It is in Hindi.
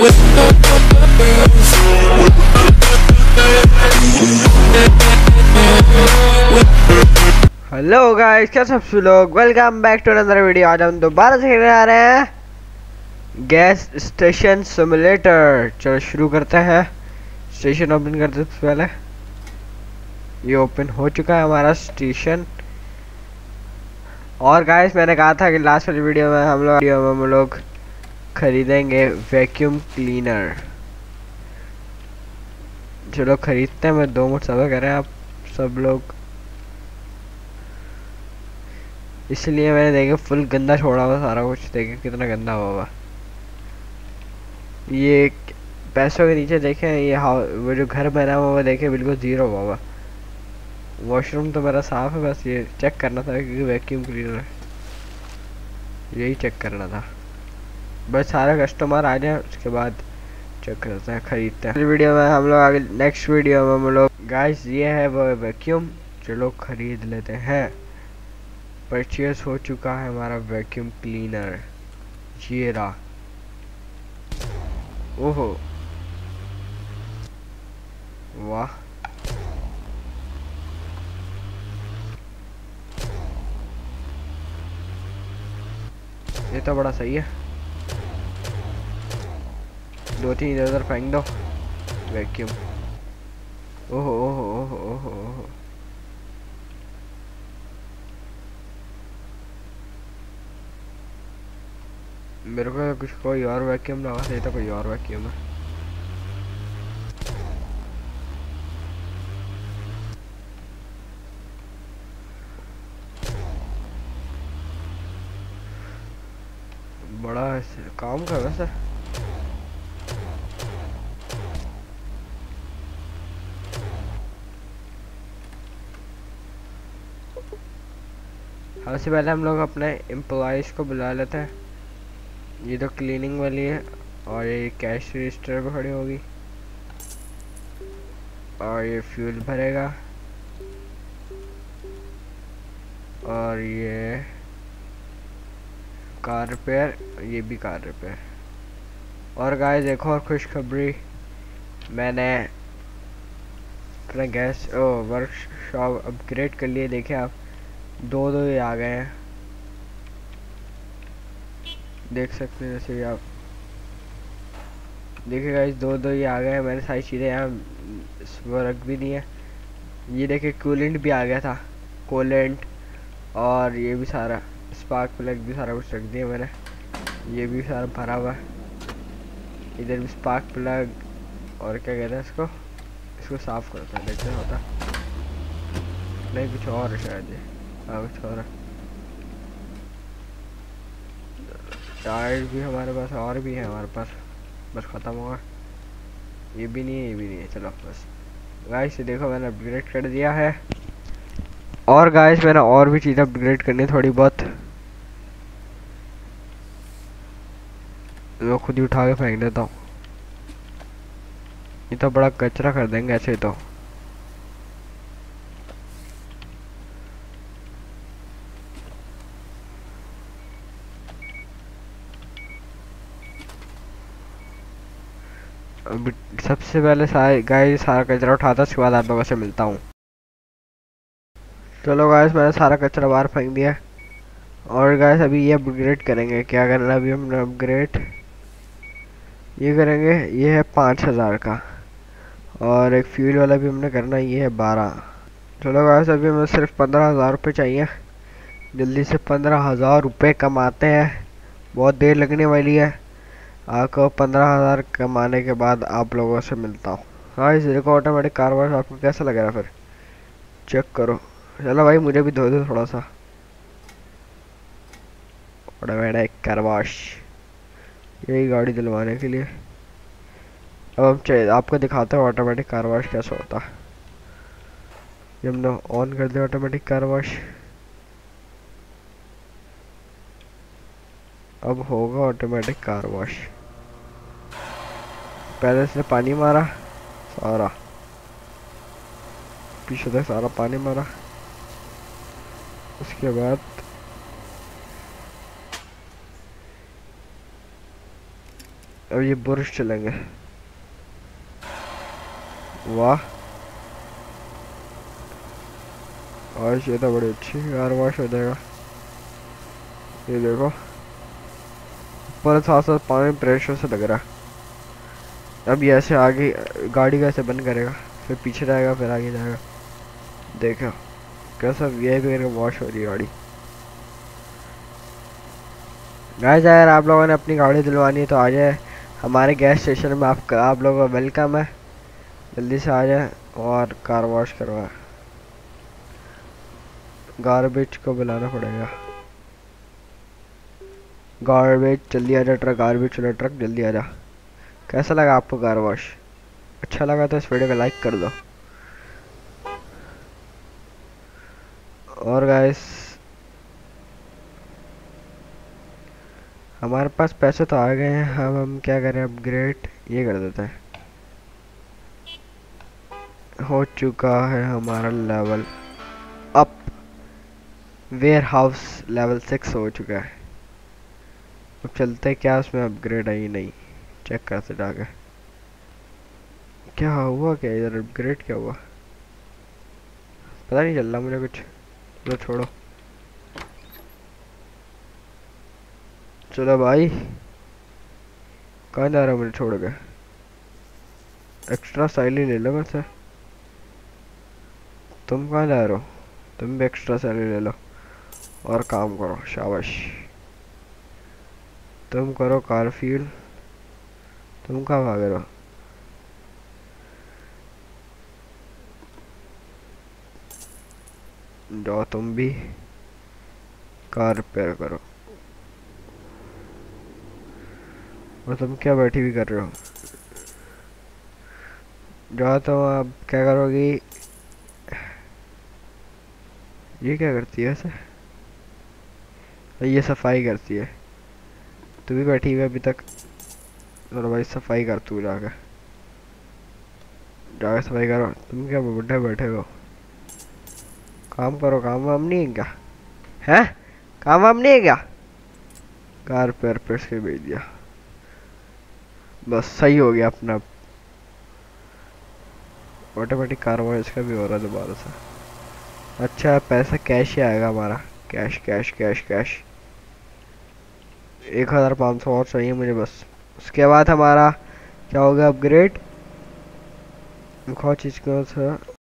हेलो गाइस क्या सब लोग? Welcome back to another video आज हम दोबारा से खेलने आ रहे हैं गैस स्टेशन सिमुलेटर चलो शुरू करते हैं। स्टेशन ओपन करते सबसे पहले। ये ओपन हो चुका है हमारा स्टेशन और गाइस मैंने कहा था कि लास्ट वाली वीडियो में हम लोग वीडियो में हम लोग खरीदेंगे वैक्यूम क्लीनर चलो खरीदते हैं, मैं दो मिनट सब करें आप सब लोग। इसलिए मैंने देखे फुल गंदा छोड़ा हुआ सारा कुछ, देखे कितना गंदा हुआ हुआ। ये पैसों के नीचे देखे, ये वो जो घर बना हुआ, वो देखे बिल्कुल ज़ीरो हुआ हुआ। वॉशरूम तो मेरा साफ़ है, बस ये चेक करना था, क्योंकि वैक्यूम क्लीनर यही चेक करना था। बस सारे कस्टमर आ जाए, उसके बाद चेक करते हैं, खरीदते हैं। वीडियो में हम लोग आगे नेक्स्ट वीडियो में हम लोग गाइस ये है वो वैक्यूम चलो खरीद लेते हैं। परचेस हो चुका है हमारा वैक्यूम क्लीनर ये रहा ओहो। वाह। ये तो बड़ा सही है। दो तीन इधर उधर फेंक दो। वैक्यूम। ओहो ओहो ओहो ओहो ओहो। मेरे को कुछ कोई और वैक्यूम लगा था तो कोई और वैक्यूम है। बड़ा काम कर वैसे सबसे पहले हम लोग अपने एम्प्लॉयज़ को बुला लेते हैं। ये तो क्लीनिंग वाली है और ये कैश रजिस्टर पे खड़ी होगी। और ये फ्यूल भरेगा। और ये कार रिपेयर ये भी कार रिपेयर और गाय देखो और खुशखबरी। मैंने अपना गैस वर्कशॉप अपग्रेड कर लिए, देखे आप? दो दो ही आ गए हैं। देख सकते हैं जैसे आप। देखिएगा इस दो दो ही आ गए हैं। मैंने सारी चीज़ें यहाँ रख भी दी है। ये देखिए कूलेंट भी आ गया था। कोलेंट और ये भी सारा स्पार्क प्लग भी सारा कुछ रख दिया मैंने। ये भी सारा भरा हुआ है। इधर भी स्पार्क प्लग और क्या कहते हैं इसको? इसको साफ़ करता है, देखते होता। नहीं, कुछ और शायद ये। और है टायर भी हमारे पास, और भी है हमारे पास। बस ख़त्म होगा ये भी नहीं है, ये भी नहीं है। चलो, बस। गाइस देखो, मैंने अपग्रेड कर दिया है। और गाइस मैंने और भी चीज़ अपग्रेड करनी थोड़ी बहुत। मैं खुद ही उठा के फेंक देता हूँ। ये तो बड़ा कचरा कर देंगे ऐसे तो। सबसे पहले सारे गाय सारा कचरा उठाता, उसके बाद आप लोगों से मिलता हूँ। चलो गाइस मैंने सारा कचरा बाहर फेंक दिया। और गाइस अभी ये अपग्रेड करेंगे। क्या करना अभी हमने अपग्रेड ये करेंगे, ये है पाँच हज़ार का। और एक फ्यूल वाला भी हमने करना ये है बारह। चलो गाइस अभी हमें सिर्फ़ पंद्रह हज़ार रुपये चाहिए। जल्दी से पंद्रह हज़ार रुपये कमाते हैं। बहुत देर लगने वाली है। आपको पंद्रह हज़ार कमाने के बाद आप लोगों से मिलता हूँ। हाँ इस देखो ऑटोमेटिक कार वॉश आपको कैसा लग रहा फिर? चेक करो। चलो भाई, मुझे भी धो दो थोड़ा सा ऑटोमेटिक कार वॉश यही गाड़ी दिलवाने के लिए। अब हम चाहिए आपको दिखाते हैं ऑटोमेटिक कार वॉश कैसा होता है। जब हमने ऑन कर दिया ऑटोमेटिक कार वॉश अब होगा ऑटोमेटिक कार वॉश पहले से पानी मारा, सारा। पीछे से सारा पानी मारा। उसके बाद अब ये बुरश चलेंगे। वाह। आज ये तो बड़ी अच्छी कार वॉश हो जाएगा। ये देखो। ऊपर साथ साथ पानी प्रेशर से लग रहा है। अब ये ऐसे आगे, गाड़ी कैसे बंद करेगा, फिर पीछे जाएगा, फिर आगे जाएगा। देखो, कैसा वी आई पी वॉश हो रही गाड़ी। गाइस अगर आप लोगों ने अपनी गाड़ी दिलवानी है तो आ जाए। हमारे गैस स्टेशन में आपका, आप लोगों का वेलकम है। जल्दी से आ जाए और कार वॉश करवाए। गार्बेज को बुलाना पड़ेगा। गार्बेज जल्दी आ जा, ट्रक गार्बेज चलो ट्रक, जल्दी आ जा। कैसा लगा आपको कार वॉश? अच्छा लगा तो इस वीडियो को लाइक कर दो। और गाइस हमारे पास पैसे तो आ गए हैं हम हम क्या करें अपग्रेड ये कर देते हैं। हो चुका है हमारा level up warehouse level six हो चुका है। अब चलते क्या उसमें अपग्रेड आई नहीं। चेक करते जाके। क्या हुआ क्या इधर? अपग्रेड क्या हुआ? पता नहीं चल रहा मुझे कुछ। चलो छोड़ो। चलो भाई। कहाँ जा रहा मुझे छोड़ के? एक्स्ट्रा सैलरी ले लो मुझसे तुम कहाँ जा रहे हो? तुम भी एक्स्ट्रा सैलरी ले लो। और काम करो, शाबाश। तुम करो कार फ़ील्ड तुम कहाँ भाग रहे जाओ तुम भी, कार रिपेयर करो। और तुम क्या बैठी भी कर रहे हो? जाओ तो आप क्या करोगी? ये क्या करती है ऐसे ये सफ़ाई करती है। तू भी बैठी हुई अभी तक। चलो भाई सफ़ाई कर तू जाकर जाकर सफ़ाई करो। तुम क्या बुढ़े बैठे हो? काम करो। काम वाम नहीं है क्या? है? काम वाम नहीं है क्या? कार पैर प्रेस के भेज दिया। बस सही हो गया अपना। ऑटोमेटिक कार्रवाई इसका भी हो रहा है दोबारा से। अच्छा पैसा कैश ही आएगा हमारा। कैश कैश कैश कैश एक हज़ार पाँच सौ और चाहिए मुझे बस। उसके बाद हमारा क्या होगा अपग्रेड चीज़ का था